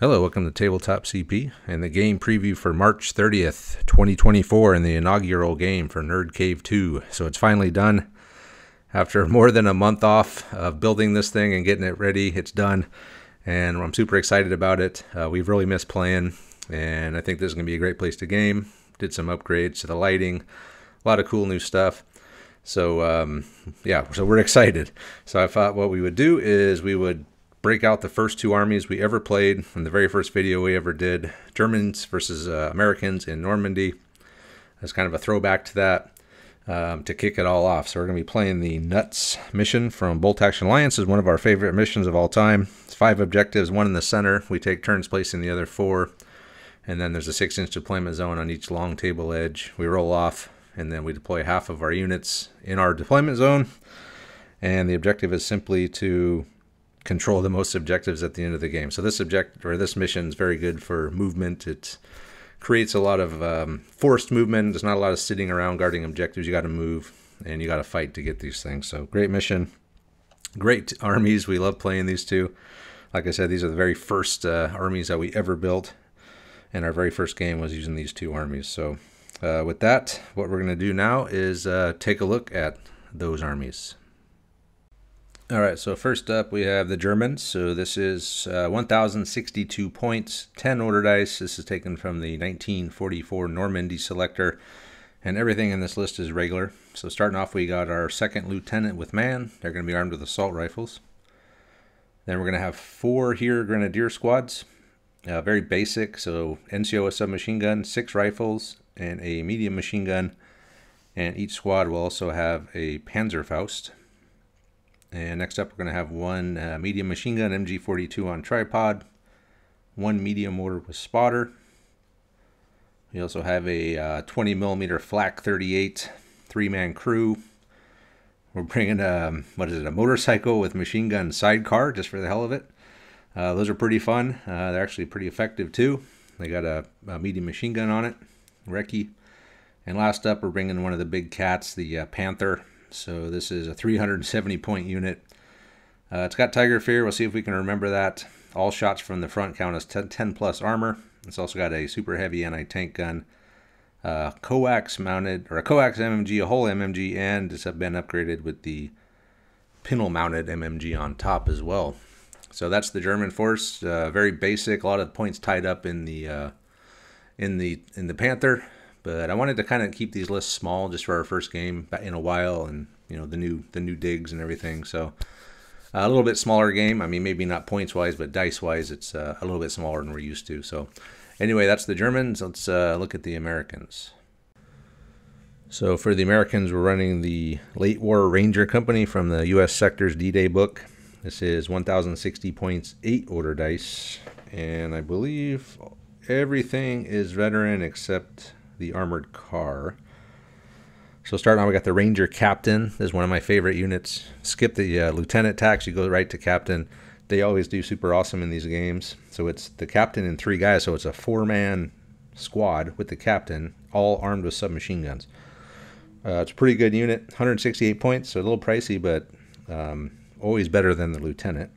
Hello, welcome to Tabletop CP and the game preview for March 30th, 2024, and the inaugural game for Nerd Cave 2. So it's finally done. After more than a month off of building this thing and getting it ready, it's done. And I'm super excited about it. Uh, we've really missed playing, and I think this is going to be a great place to game. Did some upgrades to the lighting, a lot of cool new stuff. So, um, yeah, so we're excited. So I thought what we would do is we would break out the first two armies we ever played in the very first video we ever did Germans versus uh, Americans in Normandy. As kind of a throwback to that um, to kick it all off. So we're going to be playing the Nuts mission from Bolt Action Alliance. is one of our favorite missions of all time. It's five objectives, one in the center. We take turns placing the other four. And then there's a six inch deployment zone on each long table edge. We roll off and then we deploy half of our units in our deployment zone. And the objective is simply to control the most objectives at the end of the game. So this object or this mission is very good for movement. It creates a lot of um, forced movement. There's not a lot of sitting around guarding objectives. You got to move and you got to fight to get these things. So great mission, great armies. We love playing these two. Like I said, these are the very first uh, armies that we ever built, and our very first game was using these two armies. So uh, with that, what we're going to do now is uh, take a look at those armies. All right, so first up we have the Germans. So this is uh, 1,062 points, 10 order dice. This is taken from the 1944 Normandy selector, and everything in this list is regular. So starting off, we got our second lieutenant with man. They're going to be armed with assault rifles. Then we're going to have four Heer grenadier squads. Uh, very basic, so NCO a submachine gun, six rifles, and a medium machine gun. And each squad will also have a Panzerfaust. And next up, we're going to have one uh, medium machine gun MG42 on tripod, one medium mortar with spotter. We also have a uh, 20 millimeter flak 38 three-man crew. We're bringing a, um, what is it, a motorcycle with machine gun sidecar just for the hell of it. Uh, those are pretty fun. Uh, they're actually pretty effective too. They got a, a, medium machine gun on it, recce. And last up, we're bringing one of the big cats, the uh, Panther so this is a 370 point unit. Uh, it's got Tiger Fear. We'll see if we can remember that. All shots from the front count as 10, 10 plus armor. It's also got a super heavy anti-tank gun. Uh, coax mounted, or a coax MMG, a whole MMG, and it's been upgraded with the pintle mounted MMG on top as well. So that's the German force. Uh, very basic. A lot of points tied up in the uh, in the in the Panther. But I wanted to kind of keep these lists small just for our first game in a while, and you know the new the new digs and everything. So uh, a little bit smaller game. I mean, maybe not points wise, but dice wise, it's uh, a little bit smaller than we're used to. So anyway, that's the Germans. Let's uh, look at the Americans. So for the Americans, we're running the Late War Ranger Company from the U.S. Sectors D-Day book. This is 1,060 points, 8 order dice, and I believe everything is veteran except the armored car. So starting on, we got the Ranger Captain. This is one of my favorite units. Skip the uh, lieutenant tax, you go right to captain. They always do super awesome in these games. So it's the captain and three guys. So it's a four-man squad with the captain, all armed with submachine guns. Uh, it's a pretty good unit, 168 points, so a little pricey, but um, always better than the lieutenant.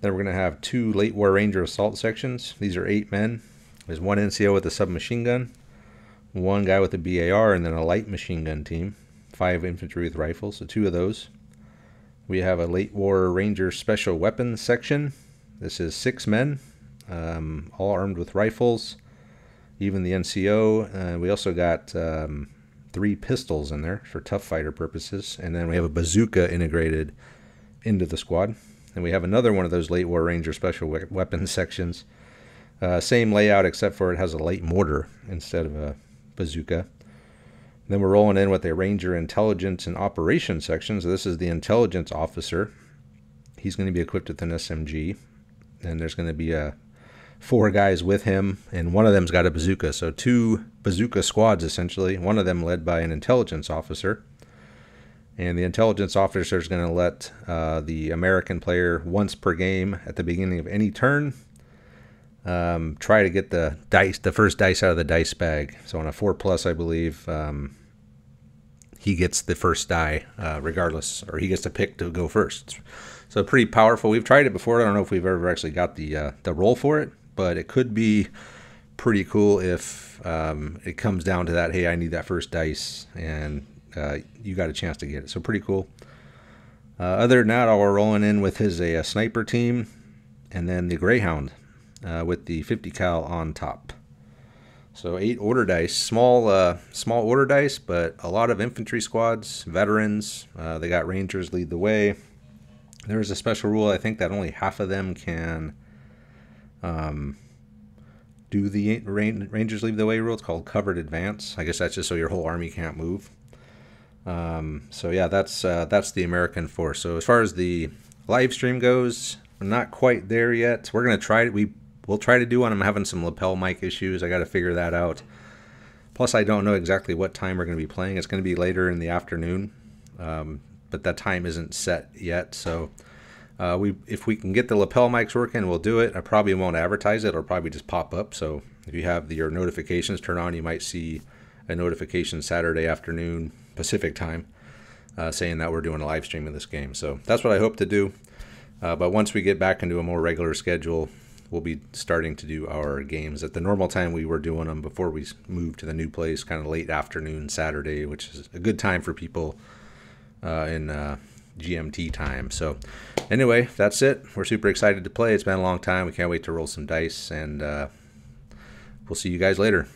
Then we're going to have two late war ranger assault sections. These are eight men. There's one NCO with a submachine gun, one guy with a BAR, and then a light machine gun team. Five infantry with rifles, so two of those. We have a late war ranger special weapons section. This is six men, um, all armed with rifles, even the NCO. Uh, we also got um, three pistols in there for tough fighter purposes, and then we have a bazooka integrated into the squad. And we have another one of those late war ranger special we weapons sections. Uh, same layout except for it has a light mortar instead of a bazooka. Then we're rolling in with a Ranger Intelligence and Operations section. So this is the intelligence officer. He's going to be equipped with an SMG. And there's going to be a uh, four guys with him, and one of them's got a bazooka. So two bazooka squads, essentially. One of them led by an intelligence officer. And the intelligence officer is going to let uh, the American player once per game at the beginning of any turn um, try to get the dice, the first dice out of the dice bag. So on a four plus, I believe, um, he gets the first die, uh, regardless, or he gets to pick to go first. So pretty powerful. We've tried it before. I don't know if we've ever actually got the uh, the roll for it, but it could be pretty cool if um, it comes down to that. Hey, I need that first dice, and uh, you got a chance to get it. So pretty cool. Uh, other than that, we're rolling in with his a, a sniper team, and then the Greyhound uh, with the 50 cal on top. So eight order dice, small uh, small order dice, but a lot of infantry squads, veterans. Uh, they got rangers lead the way. There is a special rule, I think, that only half of them can um, do the rangers lead the way rule. It's called covered advance. I guess that's just so your whole army can't move. Um, so yeah, that's uh, that's the American force. So as far as the live stream goes, we're not quite there yet. We're gonna try it. We we'll try to do one. I'm having some lapel mic issues. I got to figure that out. Plus, I don't know exactly what time we're going to be playing. It's going to be later in the afternoon, um, but that time isn't set yet. So, uh, we if we can get the lapel mics working, we'll do it. I probably won't advertise it. It'll probably just pop up. So, if you have the, your notifications turned on, you might see a notification Saturday afternoon Pacific time uh, saying that we're doing a live stream of this game. So that's what I hope to do. Uh, but once we get back into a more regular schedule, we'll be starting to do our games at the normal time we were doing them before we moved to the new place, kind of late afternoon Saturday, which is a good time for people uh, in uh, GMT time. So, anyway, that's it. We're super excited to play. It's been a long time. We can't wait to roll some dice, and uh, we'll see you guys later.